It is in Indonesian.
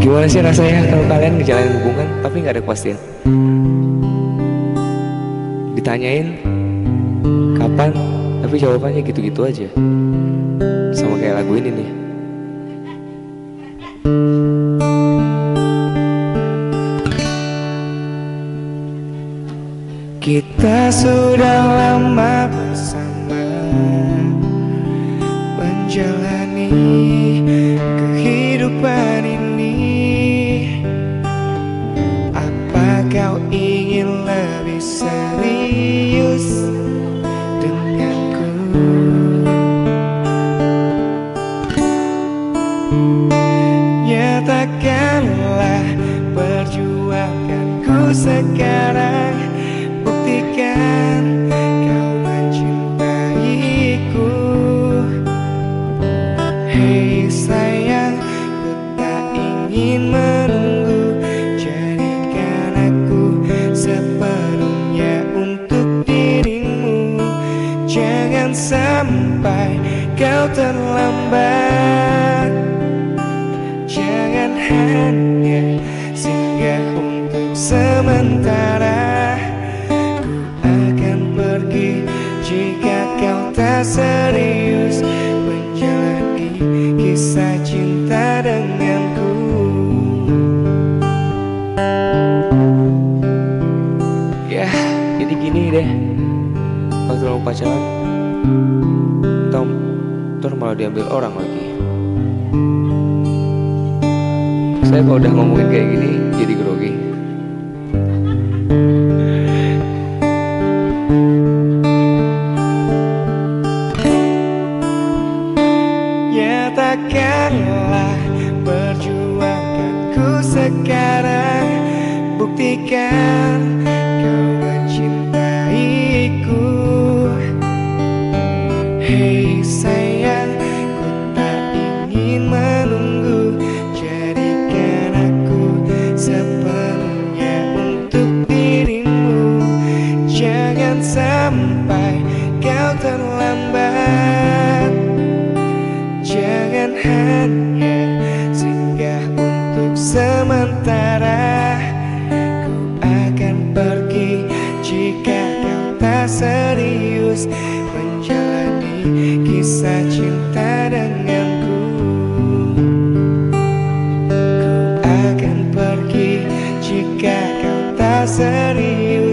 Gimana sih rasanya kalau kalian ngejalanin hubungan tapi nggak ada kepastian? Ditanyain kapan, tapi jawabannya gitu-gitu aja. Sama kayak lagu ini nih. Kita sudah lama bersama Menjalani serius denganku. Nyatakanlah perjuanganku sekarang. Buktikan Sampai kau terlambat. Jangan hanya singgah untuk sementara. Ku akan pergi jika kau tak serius Menjalani kisah cinta denganku. Ya, jadi gini deh. Waktu lo pacaran malah diambil orang lagi. Saya kalau udah ngomongin kayak gini jadi grogi. Nyatakanlah perjuanganku sekarang. Buktikan kau mencintaiku. Hei sayang, sampai kau terlambat. Jangan hanya singgah untuk sementara. Ku akan pergi jika kau tak serius Menjalani kisah cinta denganku. Ku akan pergi jika kau tak serius